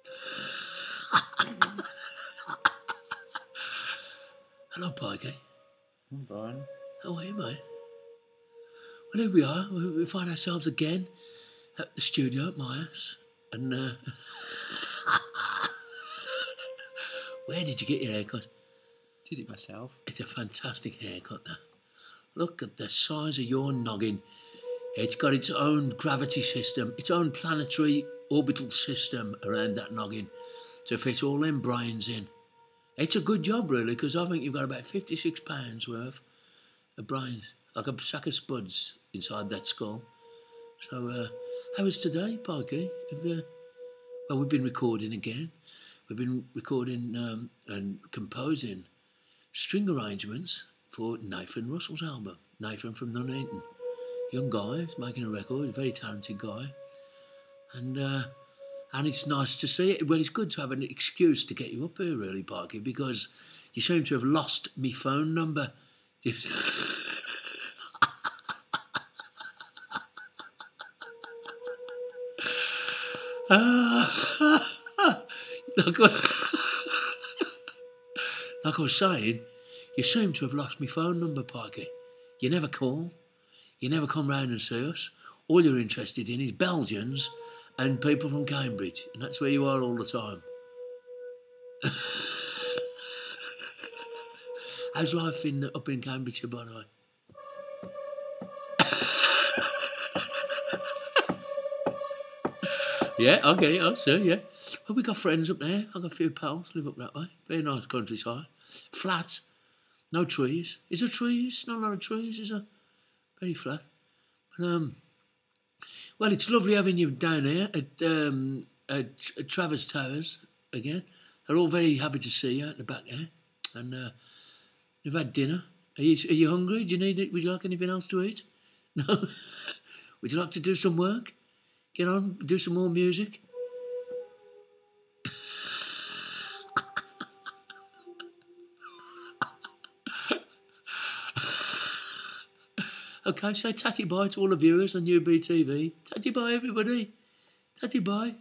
Hello, Pikey. Brian. How are you, mate? Well, here we are. We we find ourselves again at the studio at my house. And, uh, where did you get your haircut? Did it myself. It's a fantastic haircut, that. Look at the size of your noggin. It's got its own gravity system, its own planetary orbital system around that noggin to fit all them brains in. It's a good job, really, because I think you've got about 56 pounds worth of brains, like a sack of spuds inside that skull. So, uh, how was today? Have, uh, well, we've been recording again. We've been recording um, and composing string arrangements for Nathan Russell's album. Nathan from Nuneaton. Young guy, making a record, very talented guy. And uh, and it's nice to see it. Well, it's good to have an excuse to get you up here, really, Parky, because you seem to have lost me phone number. Like, like I was saying, you seem to have lost my phone number, Parky. You never call. You never come round and see us. All you're interested in is Belgians and people from Cambridge, and that's where you are all the time. How's life in up in Cambridgeshire, by the way? yeah, I get it. I see. Yeah. Well, we got friends up there. I got a few pals live up that way. Very nice countryside. Flat. No trees. Is there trees? Not a lot of trees, is there? Very flat. But, um, well, it's lovely having you down here at, um, at, at Travers Towers again. They're all very happy to see you at the back there. And uh, you've had dinner. Are you, are you hungry? Do you need it? Would you like anything else to eat? No? Would you like to do some work? Get on, do some more music? Okay, say tatty bye to all the viewers on UBTV. Tatty bye, everybody. Tatty bye.